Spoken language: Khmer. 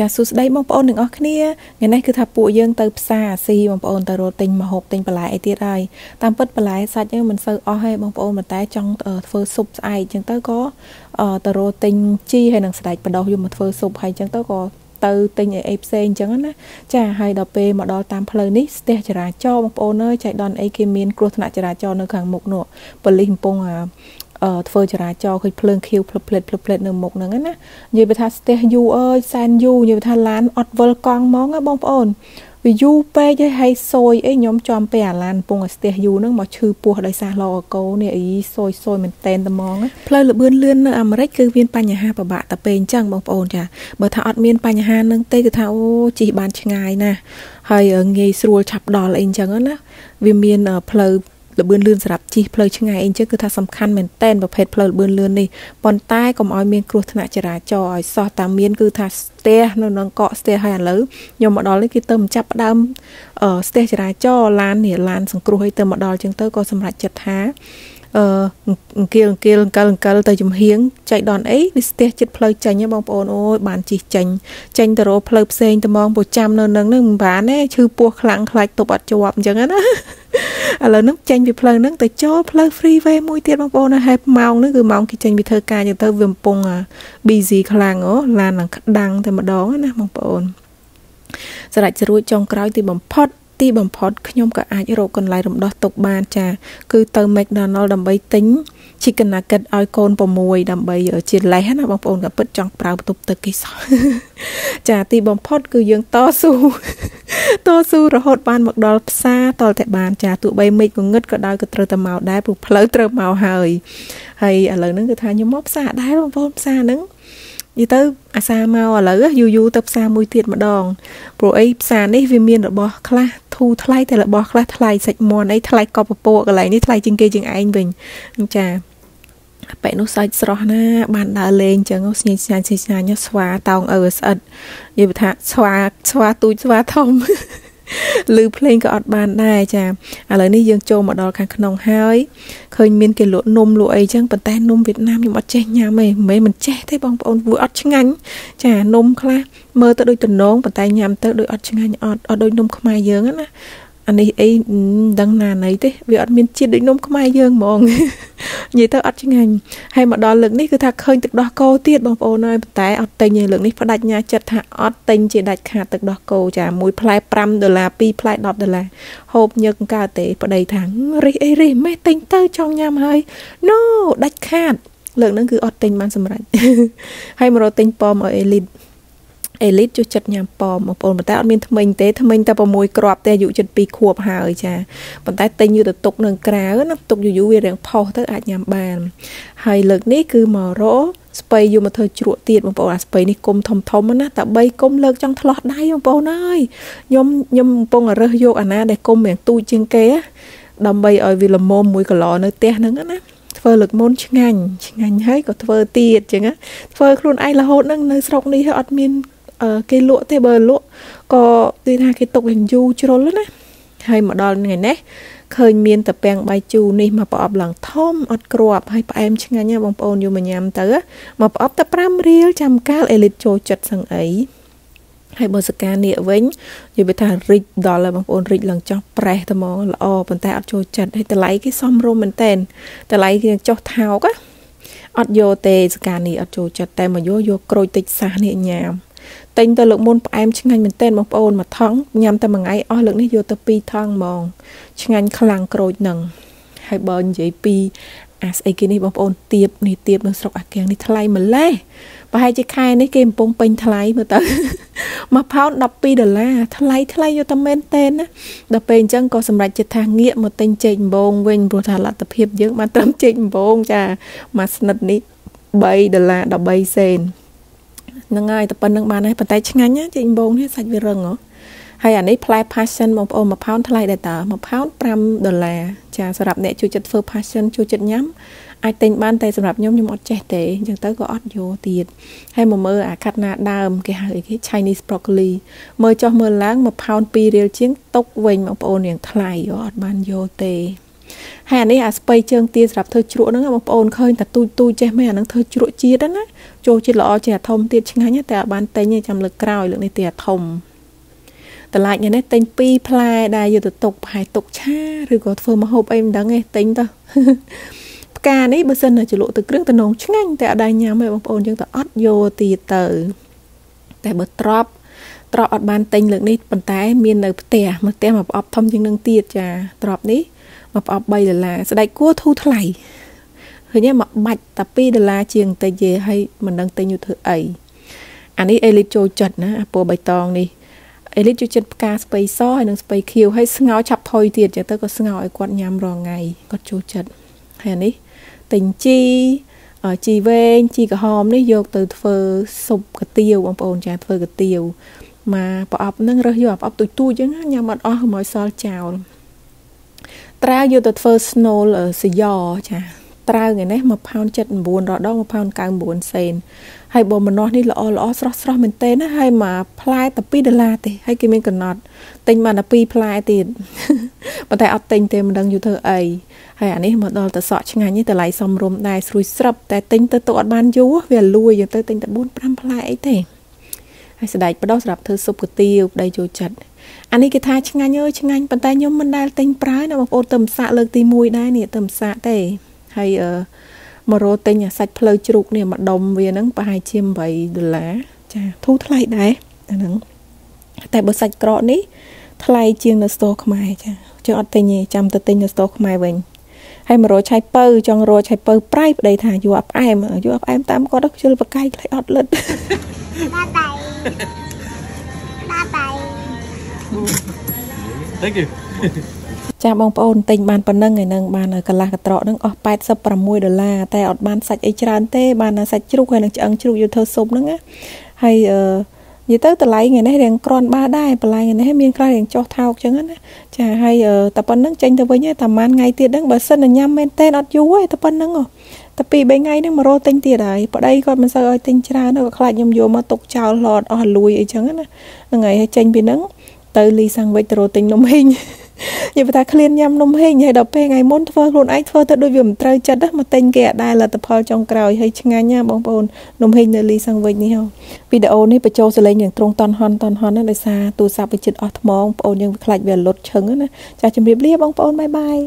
ចាសួស្តីបងប្អូនទាំងអស់គ្នាថ្ងៃនេះគឺថាពួកយើងទៅផ្សារស៊ីបងប្អូនទៅរកទិញម្ហូបទិញបន្លែអីទៀតហើយតាមពិតបន្លែសាច់យើងមិនសូវអស់ទេបងប្អូនប៉ុន្តែចង់ធ្វើស៊ុបស្អែកអញ្ចឹងទៅក៏ទៅរកទិញជីហើយនឹងស្ដែកបដោះយកមកធ្វើស៊ុបហើយអញ្ចឹងទៅក៏ទៅទិញអីអីផ្សេងអញ្ចឹងណាចាហើយដល់ពេលមកដល់តាមផ្លូវនេះស្ទះចរាចរណ៍បងប្អូនអើយចៃដន្យអីគេមានគ្រោះថ្នាក់ចរាចរណ៍នៅខាងមុខនោះប៉ូលីសកំពុង ធ្វើចរាចរណ៍ឃើញភ្លើងខៀវភ្លឹបភ្លេតភ្លឹបភ្លេតនៅមុខហ្នឹងណានិយាយទៅថាស្ទះយូរអើយសែនយូរនិយាយថាឡានអត់វិលកង់ហ្មងណាបងប្អូនវាយូរពេកហើយហើយសួយអីខ្ញុំចំពេលអាឡានពងឲ្យស្ទះយូរហ្នឹងមកឈឺពោះដោយសារឡកោនេះអីសួយសួយមែនតែនត្មងផ្លូវលបឿនលឿននៅអាមេរិកគឺមានបញ្ហាពិបាកតែពេលអញ្ចឹងបងប្អូនចាបើថាអត់មានបញ្ហាហ្នឹងទេគឺថាអូជិះបានឆ្ងាយណាស់ហើយងាយស្រួលឆាប់ដល់អីអញ្ចឹងណាវាមានផ្លូវ លបឿនលឿនសម្រាប់ជិះផ្លូវឆ្ងាយអីចឹងគឺថាសំខាន់មែនតែនប្រភេទផ្លូវលបឿនលឿននេះប៉ុន្តែកុំឲ្យមានគ្រោះថ្នាក់ចរាចរណ៍ឲ្យសោះតាមានគឺថាស្ទះនៅនឹងកកស្ទះហើយឥឡូវខ្ញុំមកដល់នេះគេទៅមិនចាប់ដើមស្ទះចរាចរណ៍ឡាននេះឡានសង្គ្រោះឲ្យទៅមកដល់ចឹងទៅក៏សម្រេចចិត្តថា អឺអង្គាលអង្គាលអង្គលអង្គលទៅចំហៀងចៃដនអីវាស្ទះចិត្តផ្លូវចេញបងប្អូនអូយបានជិះចេញចេញទៅរកផ្លូវផ្សេងត្មងពូចាំនៅនឹងនឹងមិនបានទេឈឺពោះខ្លាំងខ្លាចទប់អត់ជាប់អញ្ចឹងណាឥឡូវនឹងចេញពីផ្លូវហ្នឹងទៅចូលផ្លូវ freeway មួយទៀតបងប្អូនហើយម៉ោងហ្នឹងគឺម៉ោងគេចេញពីធ្វើការចឹងទៅវាកំពុង busy ខ្លាំងអូឡាននឹងក្តាំងតែម្ដងណាបងប្អូនសម្រាប់ជ្រួចចុងក្រោយទីបំផុត ទីបំផុតខ្ញុំក៏អាចរកកន្លែងរំដោះទុកបានចា គឺទៅ McDonald ដើម្បីទិញ chicken nugget ឲ្យកូន6ដើម្បីជាលេសណាបងប្អូនក៏ពិតចង់ប្រើបន្ទប់ទឹកគេសោះចាទីបំផុត គឺយើងតស៊ូតស៊ូរហូតបានមកដល់ផ្សារតលតែបានចាទោះបីមេឃក៏ងឹតក៏ដោយក៏ត្រូវតែមកដែរព្រោះផ្លូវត្រូវមកហើយហើយឥឡូវហ្នឹងគឺថាខ្ញុំមកផ្សារដែរបងប្អូនផ្សារហ្នឹង និយាយទៅអាសាមកឥឡូវយូរយូរទៅផ្សារមួយទៀតម្ដងព្រោះអីផ្សារនេះវាមានរបស់ខ្លះធូរថ្លៃតែរបស់ខ្លះថ្លៃសាច់មាន់អីថ្លៃកប់ពពកកន្លែងនេះថ្លៃជាងគេជាងឯងវិញចាបែកនោះសាច់ស្រស់ណាបានដើរលេងចឹងស្ញេស្ញាញស្ញេស្ញាញស្វាតោងអើស្អិតនិយាយថាស្វាស្វាទូចស្វាធំ ឮភ្លេងក៏អត់បានដែរចាឥឡូវនេះយើងចូលមកដល់ខាងក្នុងហើយឃើញមានគេលក់នំលក់អីចឹងប៉ុន្តែនំវៀតណាមខ្ញុំអត់ចេះញ៉ាំទេមិនមែនមិនចេះទេបងប្អូនវាអត់ឆ្ងាញ់ចានំខ្លះមើលទៅដូចតំណងប៉ុន្តែញ៉ាំទៅដូចអត់ឆ្ងាញ់អត់អត់ដូចនំខ្មែរយើងណាអានេះអីដឹងណាណីទេវាអត់មានជាតិដូចនំខ្មែរយើងហ្មង និយាយទៅអត់ឆ្ងាញ់ហើយមកដល់លើកនេះគឺថាឃើញទឹកដោះគោទៀតបងប្អូនហើយប៉ុន្តែអត់ទិញទេលើកនេះផ្ដាច់ញ៉ាចិត្តថាអត់ទិញជាដាច់ខាតទឹកដោះគោចាមួយផ្លែ5ដុល្លារ2ផ្លែ10ដុល្លារហូបញឹកកើតទេប្តីថារិះអីរិះម៉េះទិញទៅចង់ញ៉ាំហើយ no ដាច់ខាតលើកហ្នឹងគឺអត់ទិញបានសម្រេចហើយមករកទិញប៉មឲ្យអេលីត អេលីតជួយចិត្តញ៉ាំប៉មបងប្អូនប៉ុន្តែអត់មានថ្មិញទេថ្មិញតែ6គ្រាប់ទេអាយុជិត2ខួបហើយចាប៉ុន្តែទិញយូរទៅទុកនៅក្រៅណាទុកយូរយូរវារៀងផុសទៅអាចញ៉ាំបាន ហើយលើកនេះគឺមករកស្ពៃយកមកធ្វើជ្រក់ទៀតបងប្អូនអាស្ពៃនេះគុំធំធំណាតែ3គុំលើកចង់ឆ្លោះដៃបងប្អូនអើយខ្ញុំខ្ញុំកំពុងរើសយកអាណាដែលគុំរៀងទូចជាងគេដើម្បីឲ្យវាល្មម1គីឡនៅផ្ទះហ្នឹងណាធ្វើលើកមុនឆ្ងាញ់ឆ្ងាញ់ហើយក៏ធ្វើទៀតចឹងធ្វើខ្លួនឯងរហូតនឹងនៅស្រុកនេះអត់មាន គេលក់ទេបើលក់ក៏គេថាគេទុកយ៉ាងយូរជ្រុលណាហើយមកដល់ថ្ងៃនេះឃើញមានតពាំងបាយជូរនេះមកប្រអប់ឡើងធំអត់គ្រាប់ហើយផ្អែមឆ្ងាញ់ណាបងប្អូនយកមកញ៉ាំទៅមកប្រអប់តែ5រៀលចាំកាលអេលីតចូលចិត្តសឹងអីហើយបើសកានេះវិញនិយាយថារិចដល់ហើយបងប្អូនរិចឡើងចោះប្រេះតែហ្មងល្អប៉ុន្តែអត់ចូលចិត្តហើយតម្លៃគេសមរម្យមែនតែនតម្លៃគេចោះថោកអត់យកទេសកានេះអត់ចូលចិត្តតែមកយកយកក្រូចតិចសាសនេះញ៉ាំ ទិញទៅលើកមុនផ្អែមឆ្ងាញ់មែនទែនបងប្អូនមួយថងញ៉ាំតែមួយថ្ងៃអស់លើកនេះយកទៅ2ថងហ្មង ឆ្ងាញ់ខ្លាំងក្រូចនឹងហើយបើនិយាយពីអាស្អីគេនេះបងប្អូនទៀបនេះទៀបនៅស្រុកអាកៀងនេះថ្លៃម្លេះប្រហែលជាខែនេះគេកំពុងពេញថ្លៃមើលទៅមួយផោន12ដុល្លារថ្លៃថ្លៃយកតែមែនតេនណាដល់ពេលអញ្ចឹងក៏សម្រេចចិត្តថាងាកមកទិញចេកដំបងវិញព្រោះថាលទ្ធភាពយើងបានត្រឹមចេកដំបងចាមួយស្និតនេះ3ដុល្លារ13សេន ហ្នឹងហើយតែប៉ុណ្្នឹងបានហើយប៉ុន្តែឆ្ងាញ់ណាចេកដំបងនេះសាច់វារឹងហ៎ហើយអានេះផ្លែ passion បងប្អូន1ផោនថ្លៃដែរតើ1ផោន5ដុល្លារចាសម្រាប់អ្នកជួយចិត្តធ្វើ passion ជួយចិត្តញ៉ាំអាចទិញបានតែសម្រាប់ខ្ញុំខ្ញុំអត់ចេះទេអញ្ចឹងទៅក៏អត់យកទៀតហើយមកមើលអាខាត់ណាដើមគេហៅអីគេ Chinese broccoli មើលចុះមើលឡើង1ផោន2រៀលជាងទុកវិញបងប្អូនរៀងថ្លៃអត់បានយកទេ ហើយអានេះអាស្ពៃជើងទាសម្រាប់ធ្វើជ្រក់ហ្នឹងបងប្អូនឃើញតែទូចទូចចេះមែនអាហ្នឹងធ្វើជ្រក់ជាតិណាចូលជាតិល្អចេះអាធំទៀតឆ្ងាញ់តែអត់បានទិញទេចាំលើកក្រោយលើកនេះទេអាធំតម្លាច់នេះទិញ2ផ្លែដែលយកទៅទុកប្រហែលទុកឆាឬក៏ធ្វើម្ហូបអីមិនដឹងទេទិញទៅផ្កានេះបើសិនជាលក់ទៅគ្រឿងតំណងឆ្ងាញ់តែអត់ដែរញ៉ាំទេបងប្អូនយើងទៅអត់យកទៀតទៅតែបើត្រប់ត្រប់អត់បានទិញលើកនេះប៉ុន្តែ មាននៅផ្ទះមកផ្ទះមកប្រអប់ធំជាងនឹងទៀតចាត្រប់នេះ មកប្រអប់3ដុល្លារស្ដេចគួរធូរថ្លៃឃើញទេមកបាច់តែ2ដុល្លារជាងតិចទេហើយមិនដឹងទិញយកធ្វើអីអានេះអេលីតចូលចិត្តណាអាពណ៌បៃតងនេះអេលីតចូលចិត្តផ្កាស្ពៃសហើយនិងស្ពៃខៀវហើយស្ងោឆាប់ថុយទៀតចឹងទៅក៏ស្ងោឲ្យគាត់ញ៉ាំរាល់ថ្ងៃគាត់ចូលចិត្តហើយអានេះទិញជីជីវែងជីក្រហមនេះយកទៅធ្វើស៊ុបកាទៀវបងប្អូនចាធ្វើកាទៀវមកប្រអប់នឹងរើសយកប្រអប់ទូចទូចចឹងញ៉ាំអត់អស់មកសល់ចោល ត្រាវយកទៅធ្វើ snow សយ៉ចាត្រាវថ្ងៃនេះ1ផោន79រដង1ផោន99សេនហើយបើម្នាស់នេះល្អល្អស្រស់ស្រស់មែនតើណាហើយមកផ្លែតែ2ដុល្លារទេហើយគេមានកំណត់ទិញបានតែ2ផ្លែទៀតប៉ុន្តែអត់ទិញទេមិនដឹងយូរធ្វើអីហើយអានេះមកដល់ទៅសក់ឆ្ងាញ់នេះតម្លៃសមរម្យដែរស្រួយស្រាប់តែទិញទៅទុកអត់បានយូរវាលួយទៅទិញតែ4 5ផ្លែអីទេហើយស្ដេចបដោះសម្រាប់ធ្វើស៊ុបកាទៀវប្តីចូលចិត្ត អានេះគេថាឆ្ងាញ់អើយឆ្ងាញ់ប៉ុន្តែខ្ញុំមិនដែលទិញប្រើណាបងប្អូនទៅម្សាក់លើកទី1ដែរនេះទៅម្សាក់ទេហើយអឺមករោទិញអាសាច់ផ្លូវជ្រូកនេះមួយដុំវាហ្នឹងប្រហែលជា8ដុល្លារចាធូរថ្លៃដែរអាហ្នឹងតែបើសាច់ក្រកនេះថ្លៃជាងនៅស្ទរខ្មែរចាជាងអត់ទិញទេចាំទៅទិញនៅស្ទរខ្មែរវិញហើយមករោឆៃពៅចង់រោឆៃពៅប្រៃប្តីថាយកផ្អែមយកផ្អែមតាមគាត់ខ្ជិលបកាយខ្លៃអត់លិតបាទ Thank you ចាបងប្អូនទិញបានប៉ុណ្ណឹងឯនឹងបានកន្លះកត្រកនឹងអស់86ដុល្លារតែអត់បានសាច់អីច្រើនទេបានសាច់ជ្រូកហើយនឹងឆ្អឹងជ្រូកយកធ្វើស៊ុបហ្នឹងណាហើយអឺនិយាយទៅតម្លៃថ្ងៃនេះរៀងក្រាន់បាដែរបន្លែថ្ងៃនេះមានខ្លះរៀងចុះថោកចឹងណាចាហើយតែប៉ុណ្្នឹងចេញទៅវិញតែប្រហែលថ្ងៃទៀតហ្នឹងបើសិនតែញ៉ាំមែនទេអត់យូរទេតែប៉ុណ្្នឹងតែពី3ថ្ងៃហ្នឹងមករោទិញទៀតហើយប្តីគាត់មិនសូវឲ្យទិញច្រើនក៏ខ្លាចខ្ញុំយកមកទុកចោលឡតអស់លួយអីចឹងណាហ្នឹងហើយចេញពីហ្នឹង ទៅលីសាំងវិចទៅរកទិញនំហេងនិយាយថាឃ្លានញ៉ាំនំហេងហើយដល់ពេលថ្ងៃមុនធ្វើខ្លួនឯងធ្វើទៅដូចវាមិនត្រូវចិត្តណាមកទិញគេអត់ដែរលទ្ធផលចុងក្រោយហើយឆ្ងាញ់ណាបងប្អូននំហេងនៅលីសាំងវិចនេះហ៎វីដេអូនេះបញ្ចូលសលេងយ៉ាងត្រង់តន់ហន់តន់ហន់ណាដោយសារទូរស័ព្ទវាជិតអស់ថ្មបងប្អូនយើងវាខ្លាចវាលុតឈឹងណាចាជម្រាបលាបងប្អូនបាយបាយ